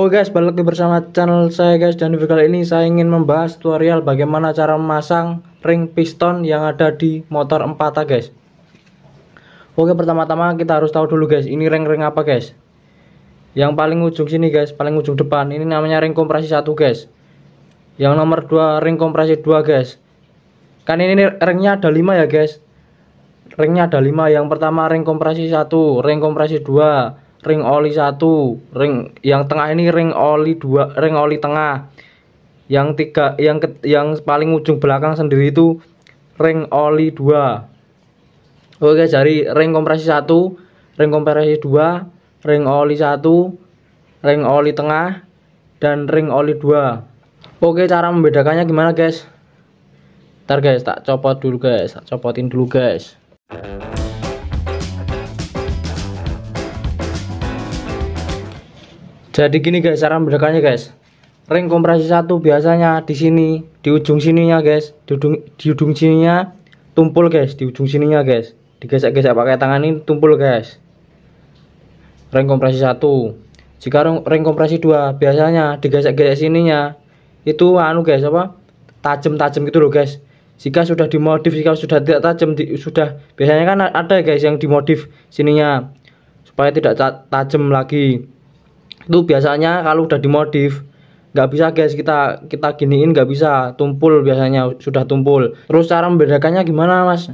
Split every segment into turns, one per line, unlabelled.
Oh guys, balik lagi bersama channel saya guys dan video kali ini saya ingin membahas tutorial bagaimana cara memasang ring piston yang ada di motor 4 guys. Oke, pertama-tama kita harus tahu dulu guys, ini ring-ring apa guys? Yang paling ujung sini guys, paling ujung depan ini namanya ring kompresi satu guys. Yang nomor 2 ring kompresi 2 guys. Kan ini ringnya ada 5 ya guys. Ringnya ada 5. Yang pertama ring kompresi satu, ring kompresi 2, ring oli satu ring yang tengah ini ring oli dua ring oli tengah. Yang tiga yang ke, yang paling ujung belakang sendiri itu ring oli dua. Oke cari ring kompresi satu ring kompresi dua ring oli satu ring oli tengah dan ring oli dua. Oke cara membedakannya gimana guys? Ntar guys tak copot dulu guys. Tak copotin dulu guys jadi gini guys cara membedakannya guys. Ring kompresi satu biasanya di sini di ujung sininya guys. Di ujung di ujung sininya tumpul guys di ujung sininya guys. Digesek-gesek pakai tangan ini tumpul guys. Ring kompresi satu. Jika ring kompresi dua biasanya digesek-gesek sininya itu anu guys apa? Tajam-tajam gitu loh guys. Jika sudah dimodif jika sudah tidak tajam di, sudah biasanya kan ada guys yang dimodif sininya. Supaya tidak tajam lagi itu biasanya kalau udah dimodif nggak bisa guys. Kita kita giniin nggak bisa. Tumpul biasanya sudah tumpul. Terus cara membedakannya gimana mas?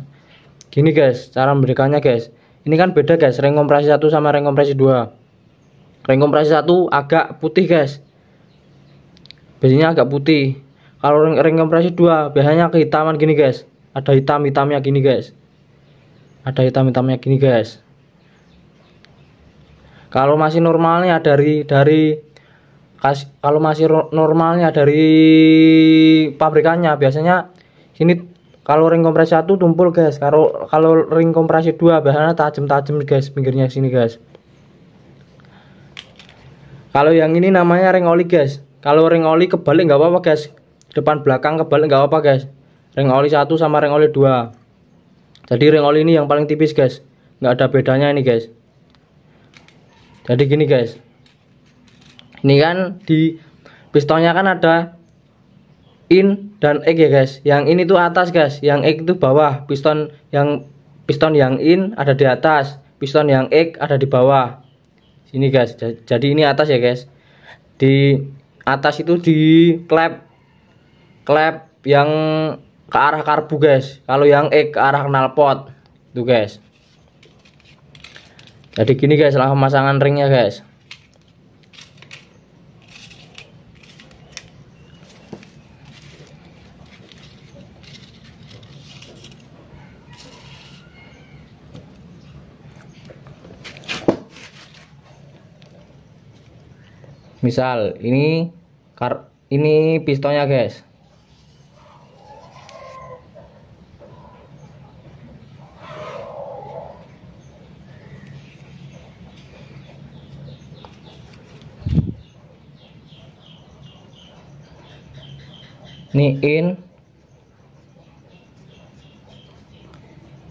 Gini guys. Cara membedakannya guys. Ini kan beda guys. Ring kompresi satu sama ring kompresi dua. Ring kompresi satu agak putih guys. Biasanya agak putih. Kalau ring, ring kompresi dua biasanya kehitaman gini guys. Ada hitam hitamnya gini guys. Ada hitam hitamnya gini guys kalau masih normalnya dari dari kas, kalau masih normalnya dari pabrikannya biasanya sini kalau ring kompresi satu tumpul guys kalau kalau ring kompresi dua biasanya tajam-tajam guys pinggirnya sini guys kalau yang ini namanya ring oli guys kalau ring oli kebalik nggak apa-apa guys depan belakang kebalik nggak apa-apa guys ring oli satu sama ring oli dua. Jadi ring oli ini yang paling tipis guys nggak ada bedanya ini guys jadi gini guys. Ini kan di pistonnya kan ada in dan egg ya guys. Yang ini tuh atas guys. Yang egg itu bawah. Piston yang piston yang in ada di atas. Piston yang egg ada di bawah. Sini guys. Jadi ini atas ya guys. Di atas itu di klep klep yang ke arah karbu guys. Kalau yang egg ke arah knalpot itu guys jadi gini guys setelah pemasangan ringnya guys. Misal ini kar ini pistonnya guys ini in.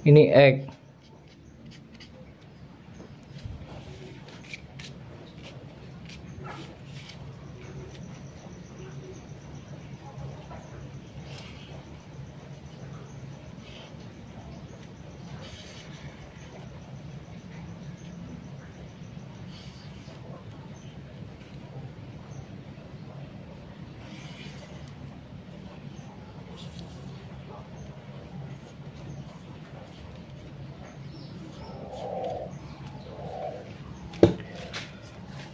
Ini egg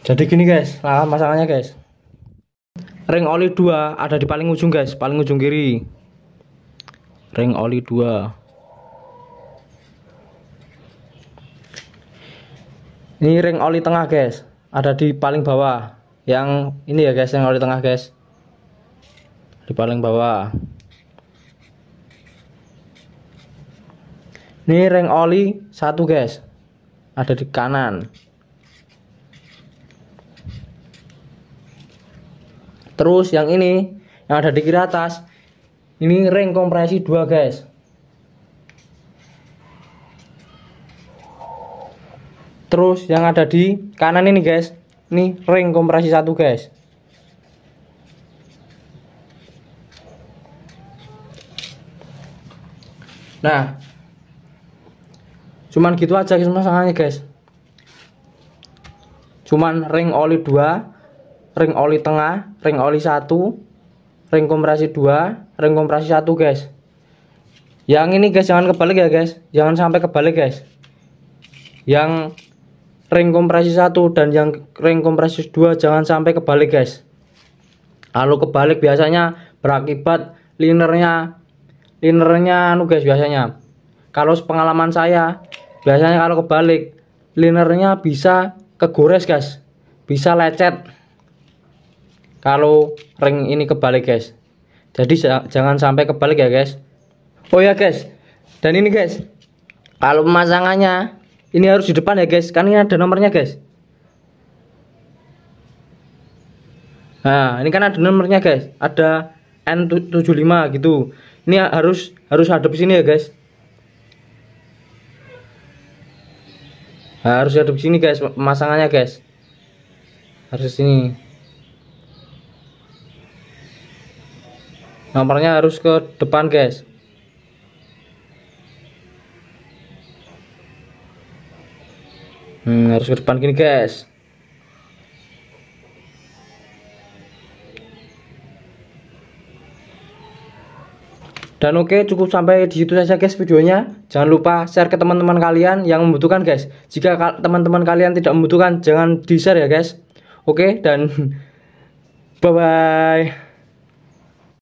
jadi gini guys. Nah masalahnya guys. Ring oli 2 ada di paling ujung guys. Paling ujung kiri. Ring oli 2 ini ring oli tengah guys. Ada di paling bawah. Yang ini ya guys yang oli tengah guys. Di paling bawah. Ini ring oli satu guys. Ada di kanan terus yang ini yang ada di kiri atas. Ini ring kompresi 2 guys. Terus yang ada di kanan ini guys. Ini ring kompresi satu guys. Nah cuman gitu aja guys guys. Cuman ring oli 2 ring oli tengah ring oli 1 ring kompresi 2 ring kompresi 1 guys. Yang ini guys jangan kebalik ya guys. Jangan sampai kebalik guys. Yang ring kompresi 1 dan yang ring kompresi 2 jangan sampai kebalik guys. Kalau kebalik biasanya berakibat linernya linernya anu guys biasanya. Kalau pengalaman saya biasanya kalau kebalik linernya bisa kegores guys. Bisa lecet kalau ring ini kebalik guys. Jadi jangan sampai kebalik ya guys. Oh ya guys. Dan ini guys. Kalau pemasangannya ini harus di depan ya guys. Kan ini ada nomornya guys. Nah ini kan ada nomornya guys. Ada N75 gitu. Ini harus harus hadap sini ya guys. Nah, harus hadap sini guys pemasangannya guys. Harus sini nomornya harus ke depan guys hmm, harus ke depan gini guys Dan oke cukup sampai di situ saja guys videonya. Jangan lupa share ke teman-teman kalian yang membutuhkan guys. Jika teman-teman kalian tidak membutuhkan jangan di share ya guys. Oke dan bye bye.